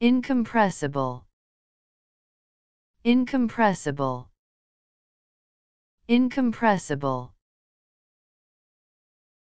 incompressible. Incompressible. Incompressible.